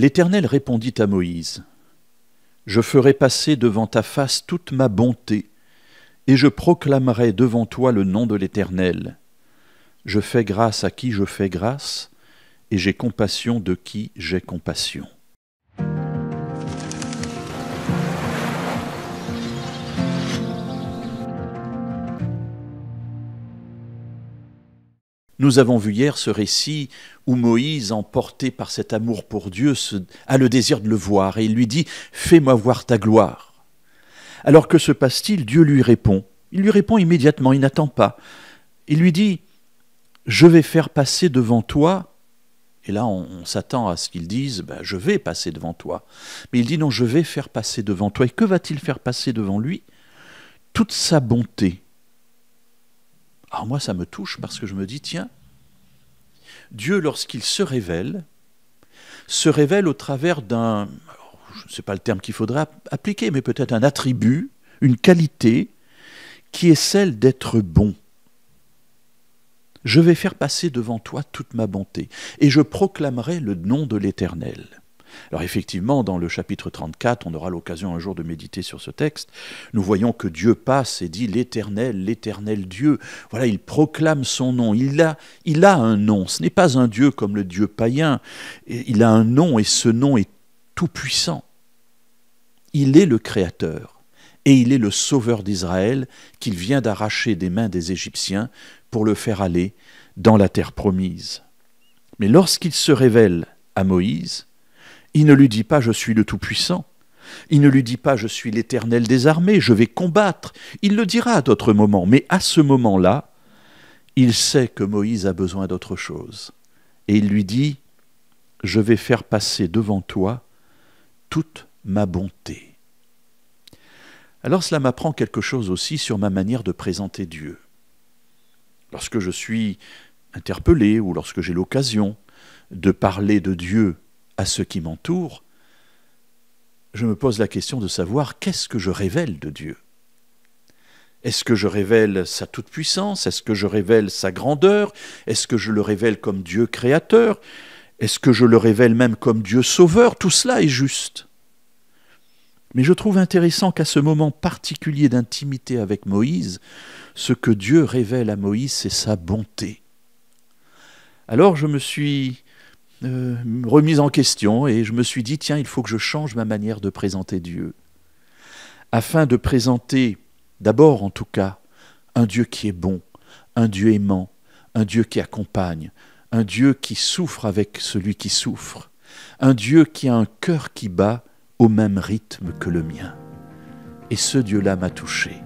L'Éternel répondit à Moïse, Je ferai passer devant ta face toute ma bonté, et je proclamerai devant toi le nom de l'Éternel. Je fais grâce à qui je fais grâce, et j'ai compassion de qui j'ai compassion. Nous avons vu hier ce récit où Moïse, emporté par cet amour pour Dieu, a le désir de le voir et il lui dit Fais-moi voir ta gloire. Alors que se passe-t-il? Dieu lui répond. Il lui répond immédiatement, il n'attend pas. Il lui dit Je vais faire passer devant toi. Et là, on, s'attend à ce qu'il dise ben, Je vais passer devant toi. Mais il dit Non, je vais faire passer devant toi. Et que va-t-il faire passer devant lui? Toute sa bonté, alors moi, ça me touche parce que je me dis, tiens, Dieu, lorsqu'il se révèle, se révèle au travers d'un, je ne sais pas le terme qu'il faudrait appliquer, mais peut-être un attribut, une qualité, qui est celle d'être bon. Je vais faire passer devant toi toute ma bonté, et je proclamerai le nom de l'Éternel. Alors effectivement, dans le chapitre 34, on aura l'occasion un jour de méditer sur ce texte, nous voyons que Dieu passe et dit l'Éternel, l'Éternel Dieu. Voilà, il proclame son nom. Il a, il a un nom. Ce n'est pas un Dieu comme le Dieu païen. Il a un nom et ce nom est tout-puissant. Il est le Créateur et il est le Sauveur d'Israël qu'il vient d'arracher des mains des Égyptiens pour le faire aller dans la terre promise. Mais lorsqu'il se révèle à Moïse, il ne lui dit pas je suis le Tout-Puissant. Il ne lui dit pas je suis l'Éternel des armées, je vais combattre. Il le dira à d'autres moments, mais à ce moment-là, il sait que Moïse a besoin d'autre chose. Et il lui dit, je vais faire passer devant toi toute ma bonté. Alors cela m'apprend quelque chose aussi sur ma manière de présenter Dieu. Lorsque je suis interpellé ou lorsque j'ai l'occasion de parler de Dieu à ceux qui m'entourent, je me pose la question de savoir qu'est-ce que je révèle de Dieu. Est-ce que je révèle sa toute-puissance? Est-ce que je révèle sa grandeur? Est-ce que je le révèle comme Dieu créateur? Est-ce que je le révèle même comme Dieu sauveur? Tout cela est juste. Mais je trouve intéressant qu'à ce moment particulier d'intimité avec Moïse, ce que Dieu révèle à Moïse, c'est sa bonté. Alors je me suis euh, remise en question et je me suis dit, tiens, il faut que je change ma manière de présenter Dieu, afin de présenter, d'abord en tout cas, un Dieu qui est bon, un Dieu aimant, un Dieu qui accompagne, un Dieu qui souffre avec celui qui souffre, un Dieu qui a un cœur qui bat au même rythme que le mien. Et ce Dieu-là m'a touché.